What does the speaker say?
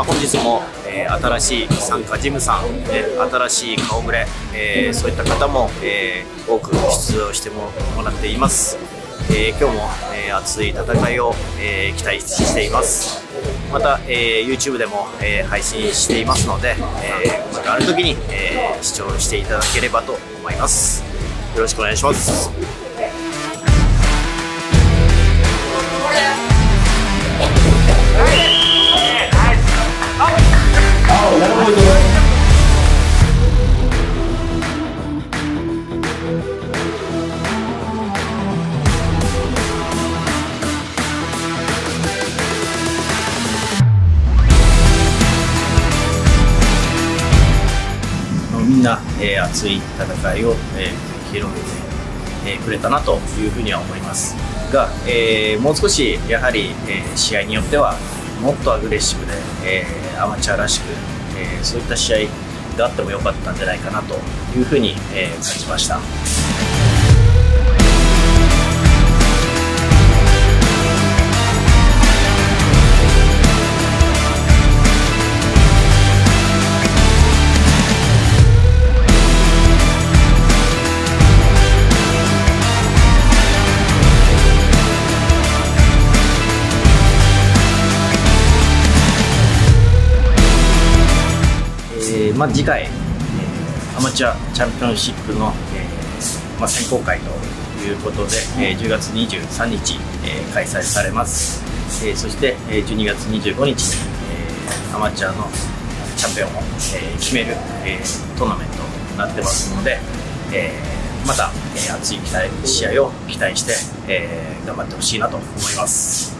あ、本日も、えー、新しい参加事務さん、えー、新しい顔ぶれ、えー、そういった方も、え多く出場してもらっています、え今日も、え熱い戦いを、え期待しています。また、え YouTube でも、え配信していますので、えー、またある時に、え視聴していただければと思います。よろしくお願いします。な、えー、熱い戦いを、えー、広げて、え、くれたなというふうには思いますが、えー、もう少しやはり、えー、試合によってはもっとアグレッシブで、えー、アマチュアらしく、えー、そういった試合があってもよかったんじゃないかなというふうに、えー、感じました。まあ、次回、えー、アマチュアチャンピオンシップの、えーまあ、選考会ということで、えー、10月23日、えー、開催されます、えー、そして、えー、12月25日に、えー、アマチュアのチャンピオンを、えー、決める、えー、トーナメントになってますので、えー、また、えー、熱い期待試合を期待して、えー、頑張ってほしいなと思います